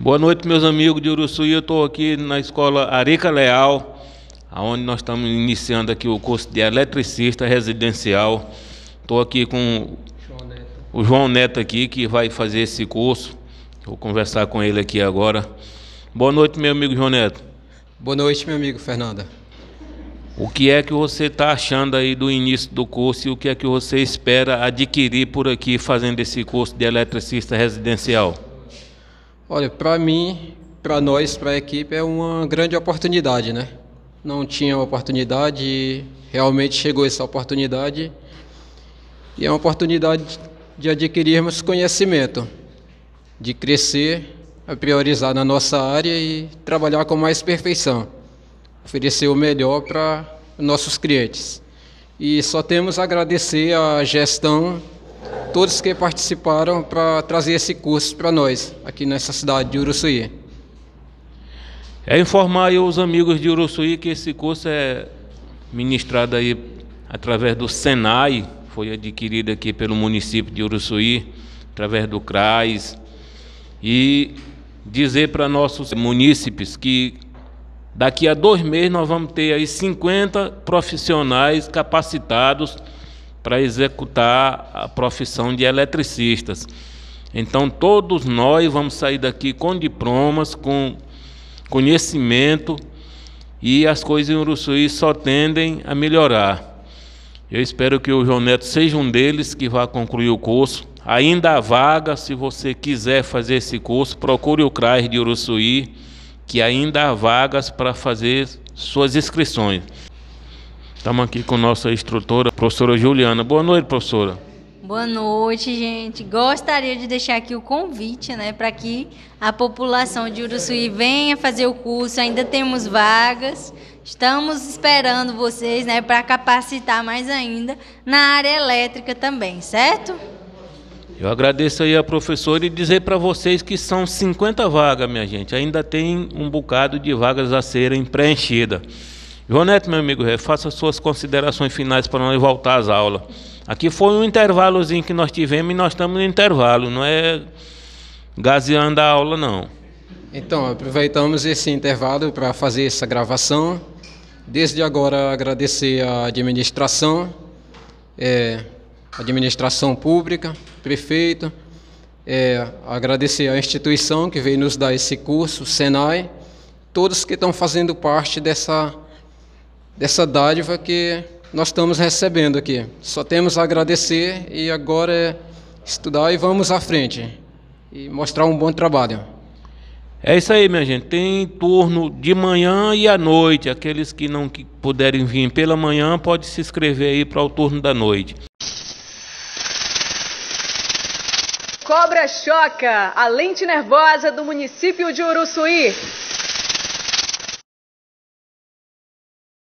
Boa noite, meus amigos de Uruçuí. Eu estou aqui na escola Arica Leal, onde nós estamos iniciando aqui o curso de eletricista residencial. Estou aqui com o João Neto aqui, que vai fazer esse curso. Vou conversar com ele aqui agora. Boa noite, meu amigo João Neto. Boa noite, meu amigo Fernanda. O que é que você está achando aí do início do curso e o que é que você espera adquirir por aqui fazendo esse curso de eletricista residencial? Olha, para mim, para nós, para a equipe, é uma grande oportunidade, né? Não tinha oportunidade realmente chegou essa oportunidade. E é uma oportunidade de adquirirmos conhecimento, de crescer, a priorizar na nossa área e trabalhar com mais perfeição, oferecer o melhor para nossos clientes. E só temos a agradecer à gestão todos que participaram para trazer esse curso para nós, aqui nessa cidade de Uruçuí. É informar aí os amigos de Uruçuí que esse curso é ministrado aí através do Senai, foi adquirido aqui pelo município de Uruçuí, através do CRAS, e dizer para nossos munícipes que daqui a dois meses nós vamos ter aí 50 profissionais capacitados para executar a profissão de eletricistas. Então, todos nós vamos sair daqui com diplomas, com conhecimento, e as coisas em Uruçuí só tendem a melhorar. Eu espero que o João Neto seja um deles que vá concluir o curso. Ainda há vaga, se você quiser fazer esse curso, procure o CRAS de Uruçuí, que ainda há vagas para fazer suas inscrições. Estamos aqui com nossa instrutora, professora Juliana. Boa noite, professora. Boa noite, gente. Gostaria de deixar aqui o convite, né, para que a população de Uruçuí venha fazer o curso. Ainda temos vagas. Estamos esperando vocês, né, para capacitar mais ainda na área elétrica também, certo? Eu agradeço aí a professora e dizer para vocês que são 50 vagas, minha gente. Ainda tem um bocado de vagas a serem preenchidas. João Neto, meu amigo, faça suas considerações finais para nós voltar às aulas. Aqui foi um intervalozinho que nós tivemos e nós estamos no intervalo, não é gaseando a aula, não. Então, aproveitamos esse intervalo para fazer essa gravação. Desde agora, agradecer à administração, é, administração pública, prefeito, é, agradecer à instituição que veio nos dar esse curso, Senai, todos que estão fazendo parte dessa dessa dádiva que nós estamos recebendo aqui. Só temos a agradecer e agora é estudar e vamos à frente e mostrar um bom trabalho. É isso aí, minha gente. Tem turno de manhã e à noite. Aqueles que não puderem vir pela manhã, pode se inscrever aí para o turno da noite. Cobra Choca, a lente nervosa do município de Uruçuí.